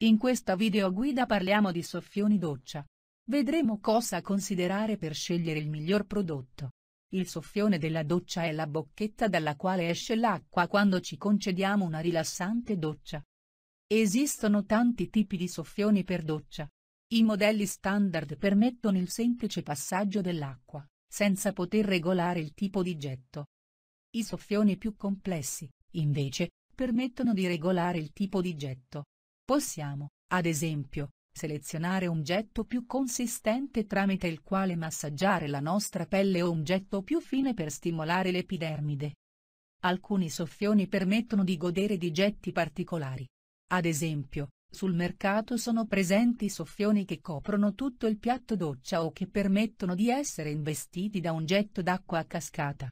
In questa video guida parliamo di soffioni doccia. Vedremo cosa considerare per scegliere il miglior prodotto. Il soffione della doccia è la bocchetta dalla quale esce l'acqua quando ci concediamo una rilassante doccia. Esistono tanti tipi di soffioni per doccia. I modelli standard permettono il semplice passaggio dell'acqua, senza poter regolare il tipo di getto. I soffioni più complessi, invece, permettono di regolare il tipo di getto. Possiamo, ad esempio, selezionare un getto più consistente tramite il quale massaggiare la nostra pelle o un getto più fine per stimolare l'epidermide. Alcuni soffioni permettono di godere di getti particolari. Ad esempio, sul mercato sono presenti soffioni che coprono tutto il piatto doccia o che permettono di essere investiti da un getto d'acqua a cascata.